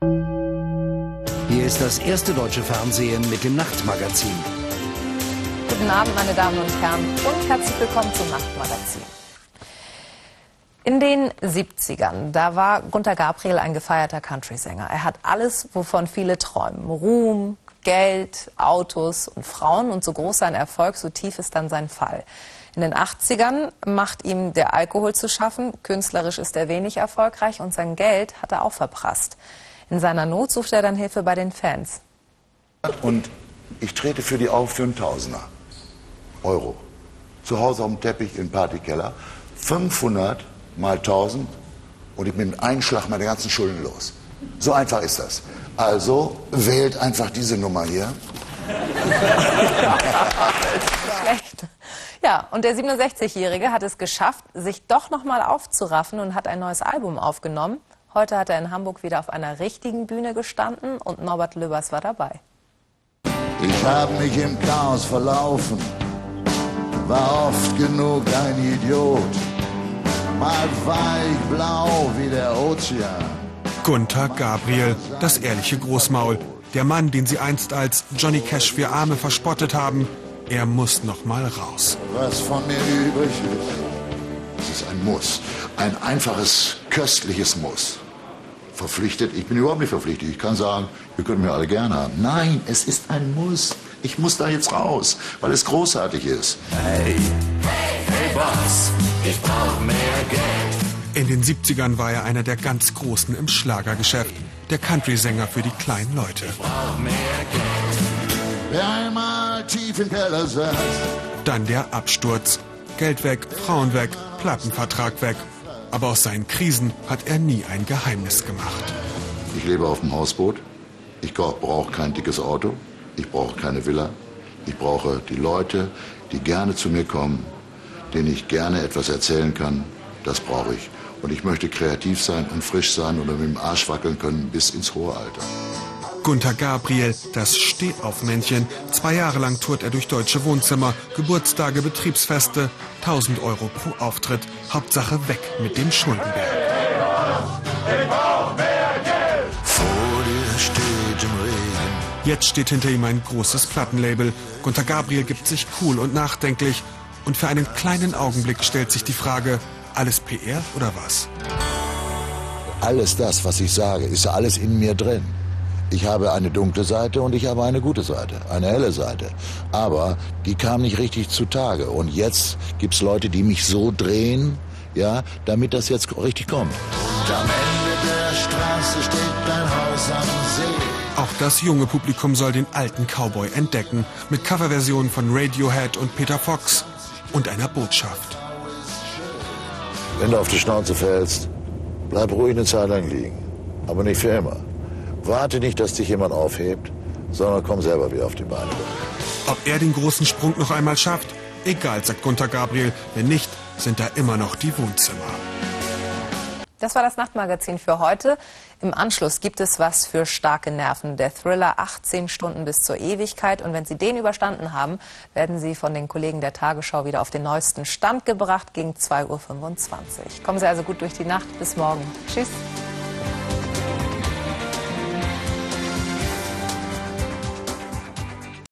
Hier ist das erste deutsche Fernsehen mit dem Nachtmagazin. Guten Abend, meine Damen und Herren, und herzlich willkommen zum Nachtmagazin. In den 70ern, da war Gunter Gabriel ein gefeierter Country-Sänger. Er hat alles, wovon viele träumen. Ruhm, Geld, Autos und Frauen. Und so groß sein Erfolg, so tief ist dann sein Fall. In den 80ern macht ihm der Alkohol zu schaffen. Künstlerisch ist er wenig erfolgreich und sein Geld hat er auch verprasst. In seiner Not sucht er dann Hilfe bei den Fans. Und ich trete für die auf für einen Tausender Euro. Zu Hause auf dem Teppich im Partykeller. 500 mal 1000 und ich bin mit einem Schlag meine ganzen Schulden los. So einfach ist das. Also wählt einfach diese Nummer hier. Schlecht. Ja, und der 67-Jährige hat es geschafft, sich doch noch mal aufzuraffen und hat ein neues Album aufgenommen. Heute hat er in Hamburg wieder auf einer richtigen Bühne gestanden und Norbert Löbers war dabei. Ich habe mich im Chaos verlaufen, war oft genug ein Idiot. Mal war ich blau wie der Ozean. Gunther Gabriel, das ehrliche Großmaul. Der Mann, den sie einst als Johnny Cash für Arme verspottet haben, er muss noch mal raus. Was von mir übrig ist, das ist ein Muss. Ein einfaches, köstliches Muss. Verpflichtet, ich bin überhaupt nicht verpflichtet. Ich kann sagen, ihr könnt mir alle gerne haben. Nein, es ist ein Muss. Ich muss da jetzt raus, weil es großartig ist. Hey, hey Boss, ich brauch mehr Geld. In den 70ern war er einer der ganz Großen im Schlagergeschäft. Der Country-Sänger für die kleinen Leute. Wer einmal tief im Keller saß, Dann der Absturz. Geld weg, Frauen weg, Plattenvertrag weg. Aber aus seinen Krisen hat er nie ein Geheimnis gemacht. Ich lebe auf dem Hausboot. Ich brauche kein dickes Auto. Ich brauche keine Villa. Ich brauche die Leute, die gerne zu mir kommen, denen ich gerne etwas erzählen kann. Das brauche ich. Und ich möchte kreativ sein und frisch sein oder mit dem Arsch wackeln können bis ins hohe Alter. Gunther Gabriel, das Stehaufmännchen. Zwei Jahre lang tourt er durch deutsche Wohnzimmer, Geburtstage, Betriebsfeste. 1000 Euro pro Auftritt. Hauptsache weg mit dem Schuldenberg. Jetzt steht hinter ihm ein großes Plattenlabel. Gunther Gabriel gibt sich cool und nachdenklich. Und für einen kleinen Augenblick stellt sich die Frage, alles PR oder was? Alles das, was ich sage, ist alles in mir drin. Ich habe eine dunkle Seite und ich habe eine gute Seite, eine helle Seite. Aber die kam nicht richtig zutage. Und jetzt gibt's Leute, die mich so drehen, ja, damit das jetzt richtig kommt. Und am Ende der Straße steht ein Haus am See. Auch das junge Publikum soll den alten Cowboy entdecken. Mit Coverversionen von Radiohead und Peter Fox. Und einer Botschaft. Wenn du auf die Schnauze fällst, bleib ruhig eine Zeit lang liegen. Aber nicht für immer. Warte nicht, dass dich jemand aufhebt, sondern komm selber wieder auf die Beine. Ob er den großen Sprung noch einmal schafft? Egal, sagt Gunther Gabriel. Wenn nicht, sind da immer noch die Wohnzimmer. Das war das Nachtmagazin für heute. Im Anschluss gibt es was für starke Nerven. Der Thriller 18 Stunden bis zur Ewigkeit. Und wenn Sie den überstanden haben, werden Sie von den Kollegen der Tagesschau wieder auf den neuesten Stand gebracht gegen 2.25 Uhr. Kommen Sie also gut durch die Nacht. Bis morgen. Tschüss.